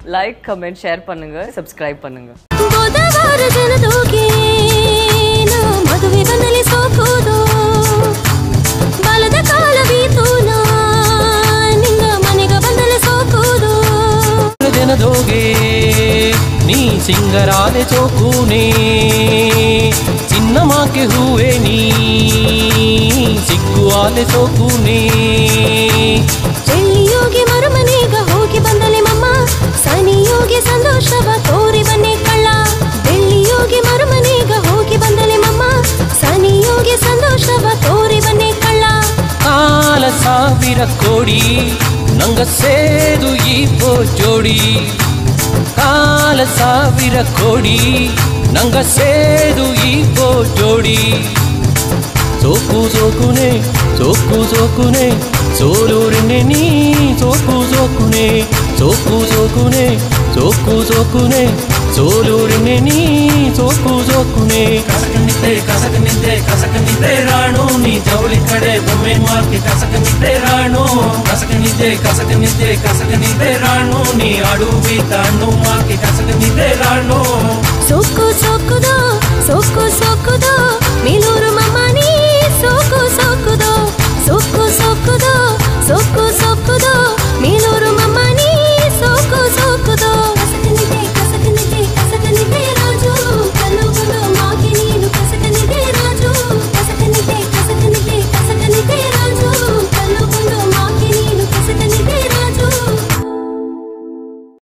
Like comment share பண்ணுங்க subscribe பண்ணுங்க ಬುಧವಾರ ಜನದೋಗೆ ನಾ ಮದುವೆ ಬಂದಲಿ ಸೋಕುದು ಬಲದ ಕಾಲ ಬೀತು ನಾ ನಿನ್ನ ಮನೆಗ ಬಂದಲೆ ಸೋಕುದು ಜನದೋಗೆ ನೀ ಸಿಂಗರಾದೆ ಚೋಕೂನೆ ಚಿನ್ನಮಾಕೆ ಹೂವೆ ನೀ ಸಿಕ್ಕುವಾಲೆ ಚೋಕೂನೆ ಸಂತೋಷವ ತೋರಿ ಬನ್ನಿ ಕಳ್ಳ ಬೆಳ್ಳಿಯೋಗಿ ಮರುಮನೆಗ ಹೋಗಿ ಬಂದಲೆ ಮಮ್ಮ ಸನಿಯೋಗಿ ಸಂತೋಷವ ತೋರಿ ಬನ್ನಿ ಕಳ್ಳ ಕಾಲ ಸಾವಿರ ಕೋಡಿ ನಂಗ ಸೇದು ಈ ಪೋ ಜೋಡಿ ಕಾಲ ಸಾವಿರ ಕೋಡಿ ನಂಗ ಸೇದು ಈ ಪೋ ಜೋಡಿ ಸೋಕು ಸೋಕುನೆ ಸೋಕು ಸೋಕುನೆ ಸೋಲೂರಿನೆ ನೀ ಸೋಕು ಸೋಕುನೆ ಸೋಕು ಸೋಕುನೆ ಸೋಕು జోకు జోకునే జోలూరినే నీ జోకు జోకునే కసకనిద్దే కసకనిద్దే కసకనిద్దే రాణు నీ జౌలి కడే బొమ్మే మార్కి కసక కసకనిద్దే రాణు. కసకనిద్దే కసకనిద్దే కసకనిద్దే రాణు నీ అడుగు తాను కసక కసకనిద్దే రాణు. సోకు సోకుదో సోకు సోకుదో మిలూరు మమ్మని సోకు సోకుదో సోకు సోకుదో సోకు